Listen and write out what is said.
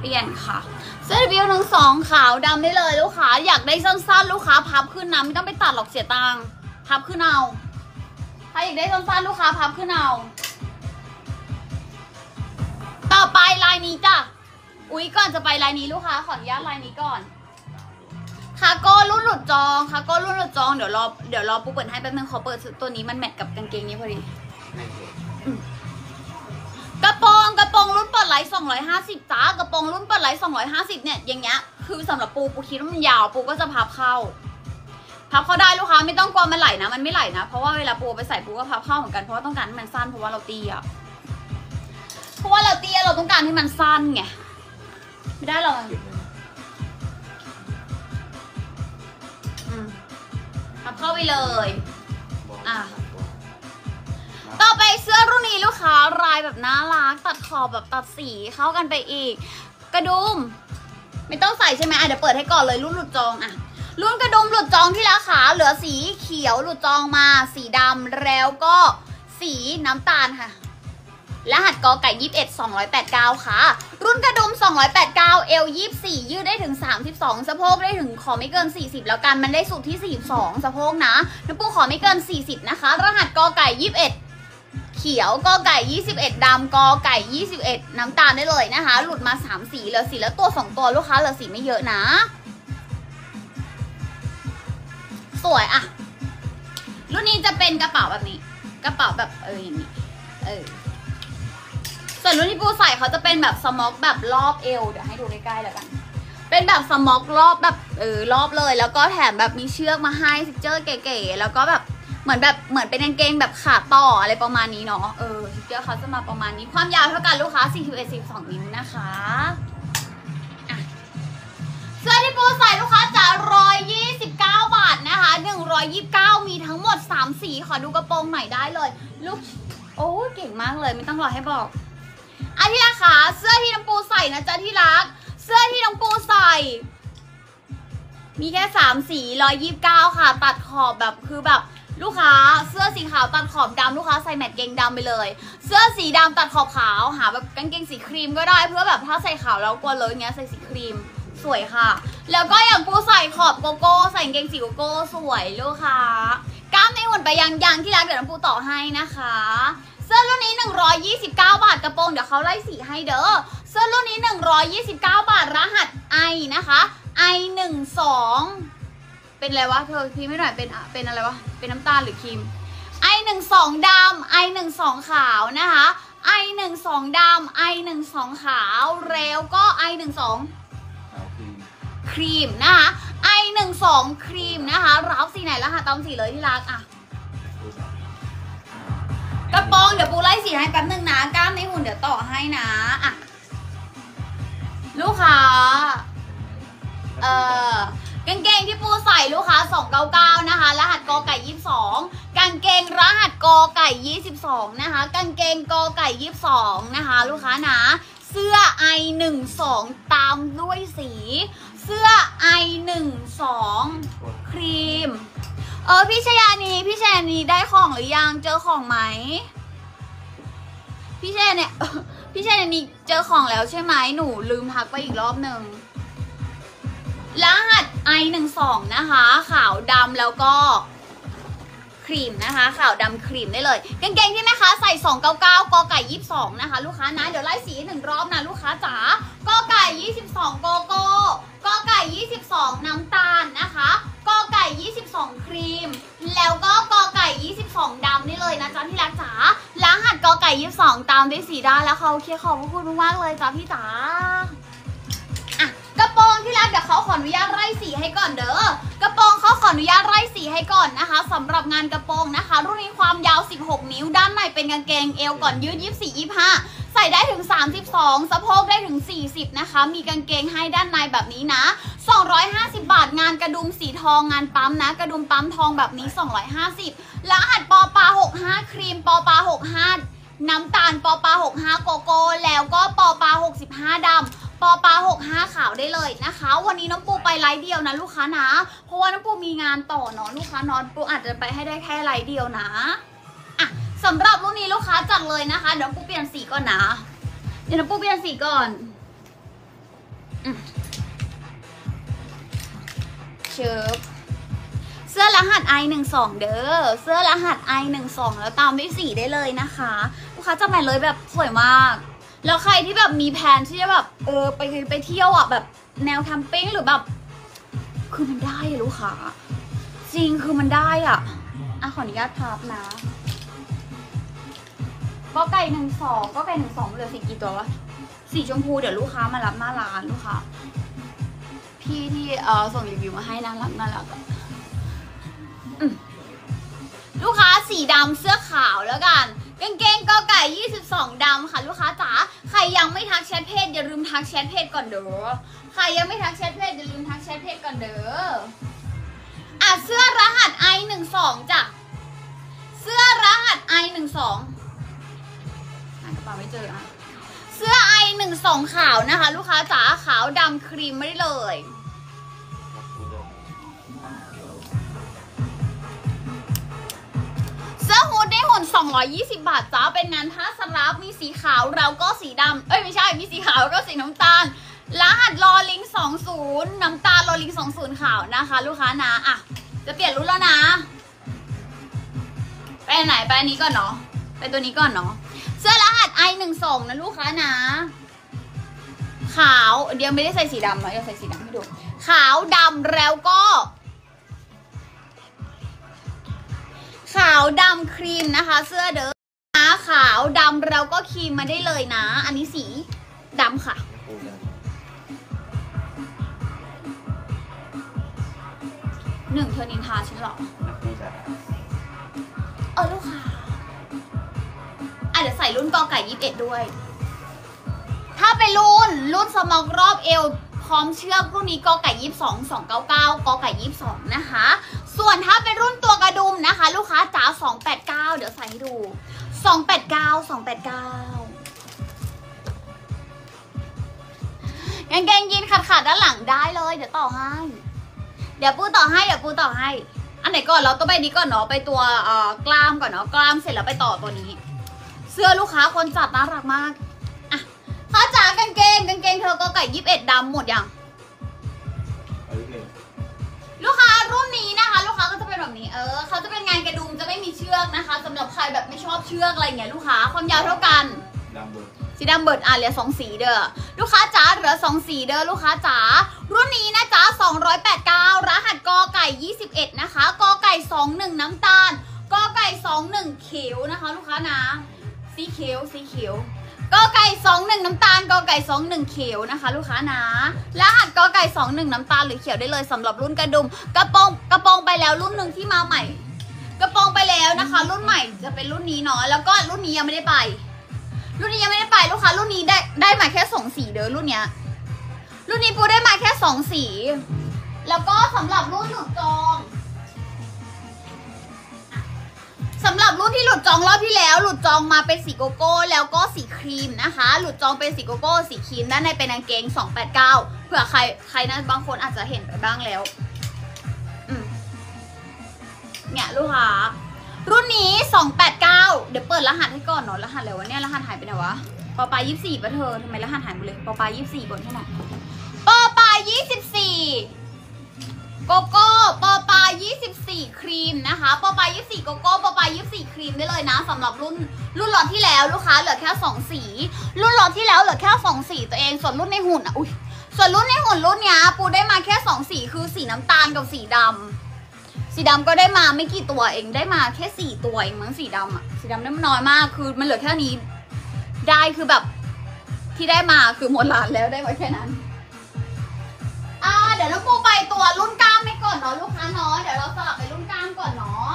เปลี่ยนค่ะเสื้อวิวทั้งสองขาวดำได้เลยลูกค้าอยากได้สั้นๆ ลูกค้าพับขึ้นนะไม่ต้องไปตัดหรอกเสียตังค์พับขึ้นเอาถ้าอยากได้สั้นๆลูกค้าพับขึ้นเอาต่อไปลายนี้จ้ะอุ๊ยก่อนจะไปลายนี้ลูกค้าขออนุญาตลายนี้ก่อนคาโก้รุ่นหลุดจองคาโก้รุ่นหลุดจองเดี๋ยวรอเดี๋ยวรอปูเปิดให้แป๊บนึงขอเปิดตัวนี้มันแมทกับกางเกงนี้พอดี ปรงรุ่นเปิดไลท์250จ้ากระโปรงรุ่นเปิดไลท์250 เนี่ยอย่างเงี้ยคือสำหรับปูปูคิดว่ามันยาวปูก็จะพับเข้า พับเข้าได้ลูกค้าไม่ต้องกลัวมันไหลนะมันไม่ไหลนะเพราะว่าเวลาปูไปใส่ปูก็พับเข้าเหมือนกันเพราะว่าต้องการให้มันสั้นเพราะว่าเราเตี้ยเพราะว่าเราเตี้ยเราต้องการให้มันสั้นไงไม่ได้หรอกพับเข้าไปเลยอะ ไปเสื้อรุ่นนี้ลูกค้ารายแบบน่ารัก ตัดขอบแบบตัดสีเข้ากันไปอีก กระดุม ไม่ต้องใส่ใช่ไหมอะเดี๋ยวเปิดให้ก่อนเลยรุ่นหลุดจองอะรุ่นกระดุมหลุดจองที่ราคาเหลือสีเขียวหลุดจองมา สีดำแล้วก็สีน้ำตาลค่ะรหัสกอไก่ยี่สิบเอ็ดสองร้อยแปดเก้าค่ะ รุ่นกระดุมสองร้อยแปดเก้าเอลยี่สี่ยืดได้ถึงสามสิบสองสะโพกได้ถึงขอไม่เกินสี่สิบแล้วกัน มันได้สุดที่สี่สองสะโพกนะน้ำปูขอไม่เกินสี่สิบนะคะ รหัสกอไก่ยี่สิบเอ็ด ขียวกอไก่ 21 ดำกอไก่ 21 น้ำตาลได้เลยนะคะ หลุดมา 3 สีเหลือสีแล้วตัว 2 ตัวลูกค้าเหลือสีไม่เยอะนะ สวยอะรุ่นนี้จะเป็นกระเป๋าแบบนี้ กระเป๋าแบบเอออย่างนี้ เออ ส่วนรุ่นที่ปูใส่เขาจะเป็นแบบสม็อกแบบรอบเอวเดี๋ยวให้ดูใกล้ๆแล้วกัน เป็นแบบสม็อกรอบแบบเออรอบเลย แล้วก็แถมแบบมีเชือกมาให้สิเจอร์เก๋ๆแล้วก็แบบ เหมือนแบบเหมือนเป็นกางเกงแบบขาต่ออะไรประมาณนี้เนาะเออเดียวเขาจะมาประมาณนี้ความยาวเท่ากันลูกค้า41 12นิ้วนะคะเสื้อที่ปูใส่ลูกค้าจะ129 บาทนะคะ 129 มีทั้งหมด 3 สีขอดูกระโปรงหน่อยได้เลยลูกโอ้เก่งมากเลยไม่ต้องรอให้บอกอันที่ราคาเสื้อที่น้องปูใส่นะจ๊ะที่รัก เสื้อที่น้องปูใส่ มีแค่สามสีร้อยยิบเก้าค่ะ ตัดขอบแบบคือแบบ ลูกค้าเสื้อสีขาวตัดขอบดำลูกค้าใส่แมทเกงดำไปเลย เสื้อสีดำตัดขอบขาวหาแบบกางเกงสีครีมก็ได้เพื่อแบบถ้าใส่ขาวแล้วกลัวเลยอย่างเงี้ยใส่สีครีมสวยค่ะ แล้วก็อย่างปูใส่ขอบโกโก้ใส่กางเกงสีโกโก้สวยลูกค้ากล้ามในหุ่นไปยังยังที่รักเดี๋ยวน้ำปูต่อให้นะคะ เสื้อรุ่นนี้ 129 บาทกระโปรงเดี๋ยวเขาไล่สีให้เด้อเสื้อรุ่นนี้ 129 บาทรหัส I นะคะ I 1 2 เป็นอะไรวะเธอพี่ไม่หน่อยเป็นอะเป็นอะไรวะเป็นน้ำตาลหรือครีม I 1 2ดำ I 1 2ขาวนะคะ I 1 2ดำ I 1 2ขาวแล้วก็ I 1 2ครีมนะคะ I 1 2ครีมนะคะรับสีไหนรหัสตามสีเลยที่รักอะกระโปรงเดี๋ยวปูไล่สีให้แป๊บนึงนะกล้ามในหุ่นเดี๋ยวต่อให้นะอะลูกค้าเอ่อ กางเกงที่ปูใส่ลูกค้า 299 นะคะ รหัสกอไก่22 กางเกงรหัสกอไก่ 22 นะคะ กางเกงกอไก่ 22 นะคะ ลูกค้านะ เสื้อ i 1 2ตามด้วยสี เสื้อ i 1 2ครีม เออพี่ชยานีพี่ชยานีได้ของหรือยัง เจอของไหม พี่ชยาเนี่ยพี่ชยานีเจอของแล้วใช่ไหมหนูลืมทักไปอีกรอบหนึ่งรหั ส i 1 2นะคะ ขาวดำแล้วก็ครีมนะคะขาวดำครีมได้เลยกางเกงที่แม่ค้าใส่ 299กอไก่ 22 นะคะ ลูกค้านะเดี๋ยวไล่สีหนึ่งรอบนะลูกค้าจ๋ากอไก่ 22 โกโก้กอไก่ 22 น้ำตาลนะคะกอไก่ 22 ครีม แล้วก็กอไก่ 22ดำนี่เลยนะจ๊ะที่รักจ๋ารหัสกอไก่ 22 ตามด้วยสีด้านแล้วเขาโอเคขอบพระคุณมากๆเลยจ้ะพี่จ๋า โปรงที่รักเดี๋ยวเขาขออนุญาตไล่สีให้ก่อนเด้อกระโปรงเขาขออนุญาตไล่สีให้ก่อนนะคะสำหรับงานกระโปรงนะคะ รุ่นนี้ความยาว 16 นิ้ว ด้านในเป็นกางเกงเอวก่อนยืด 24 25 ใส่ได้ถึง 32 สะโพกได้ถึง 40 นะคะ มีกางเกงให้ด้านในแบบนี้นะ 250 บาทงานกระดุมสีทองงานปั๊มนะ กระดุมปั๊มทองแบบนี้ 250รหัสปอปลา65 ครีมปอปลา65น้ำตาลปอปลา65 โกโก้ แล้วก็ปอปลา65ดำ ปอปลา65 ขาวได้เลยนะคะ วันนี้น้องปูไปไลฟ์เดียวนะลูกค้านะ เพราะว่าน้องปูมีงานต่อเนาะลูกค้าน้องปูอาจจะไปให้ได้แค่ไลฟ์เดียวนะอะสำหรับรุ่นนี้ลูกค้าจัดเลยนะคะ เดี๋ยวปูเปลี่ยนสีก่อนนะ เดี๋ยวน้องปูเปลี่ยนสีก่อนอเชิบเสื้อรหัส i 1 2เด้อ เสื้อรหัส i 1 2แล้วตามด้วยสีได้เลยนะคะ ลูกค้าจะแมทเลยแบบสวยมาก แล้วใครที่แบบมีแผนที่จะแบบเออไปไปเที่ยวอะแบบแนวแคมปิ้งหรือแบบ คือมันได้อะลูกค้าจริงคือมันได้อะอะขออนุญาตพับนะก็ไก่หนึ่งสองก็ไก่หนึ่งสองเหลือสีกี่ตัววะสีชมพูเดี๋ยวลูกค้ามารับหน้าร้านลูกค้าพี่ที่เออส่งรีวิวมาให้น่ารักน่ารักอะอืมลูกค้าสีดำเสื้อขาวแล้วกันางเกงก็ไก่ 22 ดำค่ะลูกค้าจ๋า ใครยังไม่ทักแชทเพจอย่าลืมทักแชทเพจก่อนเด้อ ใครยังไม่ทักแชทเพจอย่าลืมทักแชทเพจก่อนเด้ออะเสื้อรหัส i 1 2จ้ะ เสื้อรหัส i 1 2หากระเป๋าไม่เจออะ เสื้อ i 1 2ขาวนะคะ ลูกค้าจ๋าขาวดำครีมไม่ได้เลย เสื้อฮูดได้หุ่น 220 บาทจ้าเป็นงานผ้าสลับมีสีขาวแล้วก็สีดำเอ้ยไม่ใช่ มีสีขาวแล้วก็สีน้ำตาล รหัสลอลิง 20 น้ำตาลลอลิง 20 ขาวนะคะ ลูกค้านะอะจะเปลี่ยนรุ่นแล้วนะไปไหนไปอันนี้ก่อนเนาะไปตัวนี้ก่อนเนาะเสื้อรหัส i 1 2นะลูกค้านะ ขาวเดี๋ยวไม่ได้ใส่สีดำเนาะเดี๋ยวใส่สีดำให้ดู ขาวดำแล้วก็ ขาวดำครีมนะคะ เสื้อเด้อนะขาวดำแล้วก็ครีมมาได้เลยนะ อันนี้สีดำค่ะ หนึ่งเธอนินทาฉันเหรอเออลูกค้าอะเดี๋ยวใส่รุ่นกอไก่ยี่สิบเอ็ดด้วย ถ้าเป็นรุ่นรุ่นสมองรอบเอวพร้อมเชือกรุ่นนี้กอไก่ยี่สิบสองสองเก้าเก้ากอไก่ยี่สิบสองนะคะ ส่วนถ้าเป็นรุ่นตัวกระดุมนะคะ ลูกค้าจ๋าสองแปดเก้าเดี๋ยวใส่ให้ดูสองแปดเก้าสองแปดเก้ากงเกงยีนขาดขาดด้านหลังได้เลย เดี๋ยวต่อให้ เดี๋ยวปูต่อให้เดี๋ยวปูต่อให้ อันไหนก่อนเราต้องไปนี้ก่อนเนาะไปตัวเอ่อกล้ามก่อนเนาะกล้ามเสร็จแล้วไปต่อตัวนี้ เสื้อลูกค้าคนจัดน่ารักมากอะถ้าจ๋ากางเกงกางเกงเธอก็ไก่ยี่สิบเอ็ดดำหมดยัง ลูกค้ารุ่นนี้นะคะ ลูกค้าก็จะเป็นแบบนี้เออเขาจะเป็นงานกระดุมจะไม่มีเชือกนะคะสำหรับใครแบบไม่ชอบเชือกอะไรเงี้ยลูกค้าความยาวเท่ากัน ดำเบอร์สีดำเบิดอะเหลือสองสีเด้อลูกค้าจ๋าเหลือสองสีเด้อลูกค้าจ๋ารุ่นนี้นะจ๊ะ289 รหัสกอไก่ 21 นะคะกอไก่ 21 น้ำตาลกอไก่ 21 เขียวนะคะ ลูกค้านะสีเขียวสีเขียว กอไก่21น้ำตาลกอไก่21เขียวนะคะ ลูกค้านะรหัสกอไก่21น้ำตาลหรือเขียวได้เลยสำหรับรุ่นกระดุม กระโปรงกระโปรงไปแล้วรุ่นหนึ่งที่มาใหม่ กระโปรงไปแล้วนะคะ รุ่นใหม่จะเป็นรุ่นนี้เนาะแล้วก็รุ่นนี้ยังไม่ได้ไป รุ่นนี้ยังไม่ได้ไปลูกค้า รุ่นนี้ได้ได้มาแค่สองสีเด้อรุ่นเนี้ยรุ่นนี้ปูได้มาแค่สองสี แล้วก็สำหรับรุ่นหลุดจอง สำหรับรุ่นที่หลุดจองรอบที่แล้ว หลุดจองมาเป็นสีโกโก้แล้วก็สีครีมนะคะ หลุดจองเป็นสีโกโก้สีครีมด้านในเป็นกางเกง 289 เผื่อใครใครนะบางคนอาจจะเห็นไปบ้างแล้วเนี่ยลูกค้ารุ่นนี้ 289 เดี๋ยวเปิดรหัสให้ก่อนเนาะรหัสอะไรวะเนี่ยรหัสหายไปไหนวะปอปลาย24ปะเธอทำไมรหัสหายหมดเลยปอปลาย24บนให้หน่อยปอปลาย24โกโก้ ปอปลาย24 ครี มนะคะปอปาย24โกโก้ปอปาย24ครีมได้เลยนะสำหรับรุ่นรุ่นล็อตที่แล้วลูกค้าเหลือแค่2สี รุ่นล็อตที่แล้วเหลือแค่2สีตัวเองส่วนรุ่นในหุ่นอะอุ้ยส่วนรุ่นในหุ่นรุ่นเนี้ยปูได้มาแค่2สีคือสีน้ำตาลกับสีดำสีดำก็ได้มาไม่กี่ตัวเองได้มาแค่สี่ตัวเองมั้งสีดำอะสีดำได้มาน้อยมากคือมันเหลือแค่นี้ ได้คือแบบที่ได้มาคือหมดร้านแล้วได้มาแค่นั้น เดี๋ยวเราปูไปตัวรุ่นกล้ามไม่ก่อนเนาะลูกค้าเนาะเดี๋ยวเราสลับไปรุ่นกล้ามก่อนเนาะ